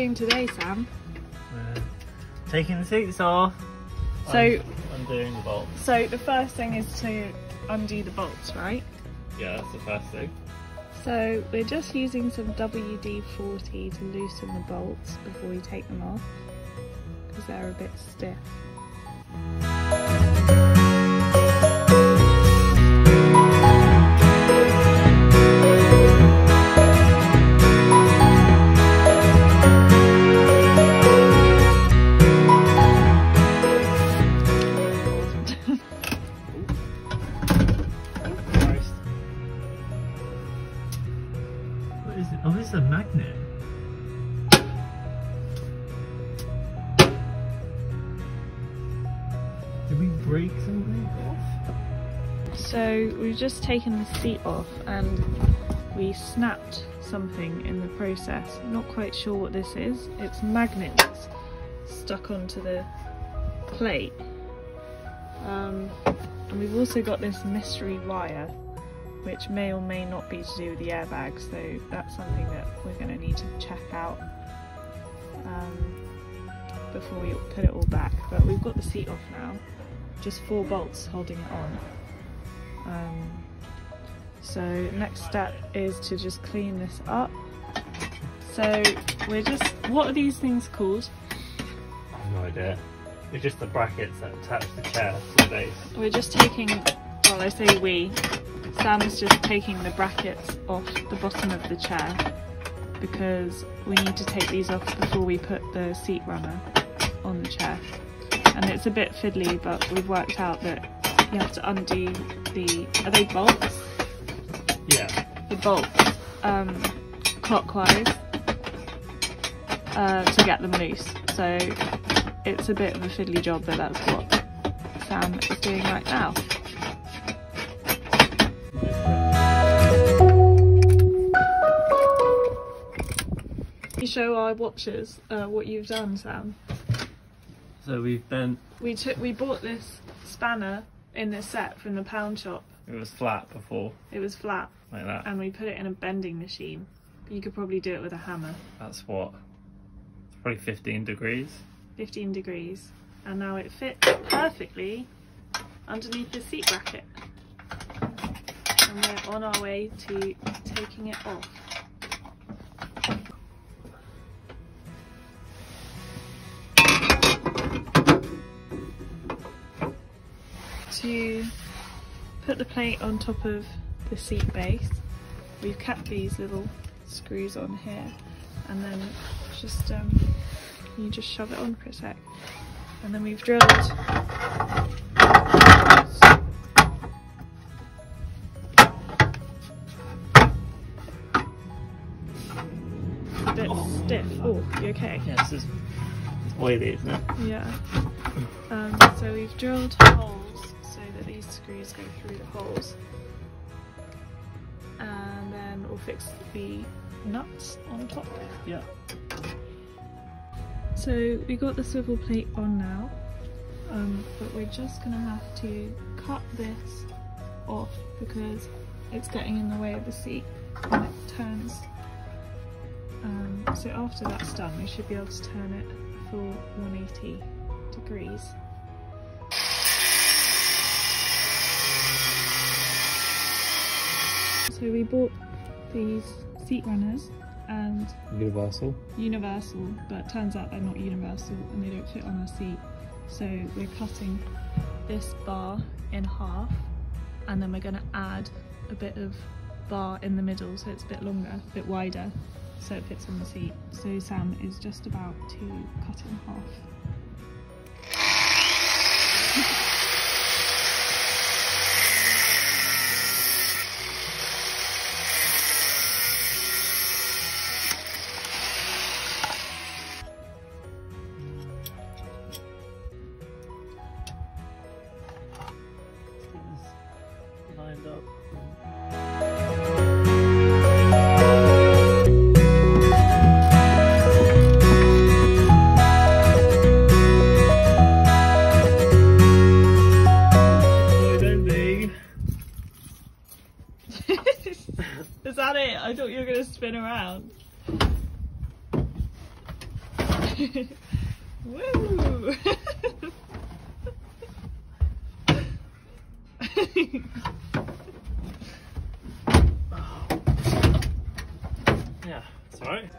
doing today, Sam? We're taking the seats off. So- I'm undoing the bolts. So the first thing is to undo the bolts, right? Yeah, that's the first thing. So we're just using some WD-40 to loosen the bolts before we take them off because they're a bit stiff. A magnet. Did we break something off? So we've just taken the seat off and we snapped something in the process. Not quite sure what this is. It's magnets stuck onto the plate. Um, and we've also got this mystery wire which may or may not be to do with the airbag so that's something that we're going to need to check out um, before we put it all back but we've got the seat off now just four bolts holding it on um, so next step is to just clean this up. So we're just, what are these things called? I have no idea. It's just the brackets that attach the chair to the base. We're just taking, well I say we, Sam is just taking the brackets off the bottom of the chair because we need to take these off before we put the seat runner on the chair. And it's a bit fiddly but we've worked out that you have to undo the, are they bolts? Yeah. the bolts um, clockwise uh, to get them loose. So it's a bit of a fiddly job, but that's what Sam is doing right now. Show our watchers uh, what you've done, Sam. So we've bent, We took we bought this spanner in this set from the pound shop. it was flat before, It was flat, like that. and we put it in a bending machine. You could probably do it with a hammer. That's what? It's probably 15 degrees. 15 degrees and now it fits perfectly underneath the seat bracket and we're on our way to taking it off. To put the plate on top of the seat base we've kept these little screws on here and then just um, you just shove it on for a sec. And then we've drilled a bit stiff. Oh, you okay? Yeah, this is it's oily, isn't it? Yeah. Um, so we've drilled holes that these screws go through the holes. And then we'll fix the nuts on top. Yeah. So we got the swivel plate on now, um, but we're just gonna have to cut this off because it's getting in the way of the seat when it turns. Um, so after that's done, we should be able to turn it for 180 degrees. So we bought these seat runners and Universal. universal, but turns out they're not universal and they don't fit on our seat. So we're cutting this bar in half and then we're going to add a bit of bar in the middle so it's a bit longer, a bit wider, so it fits on the seat. So Sam is just about to cut it in half. Is that it? I thought you were going to spin around. Woo! yeah, it's alright.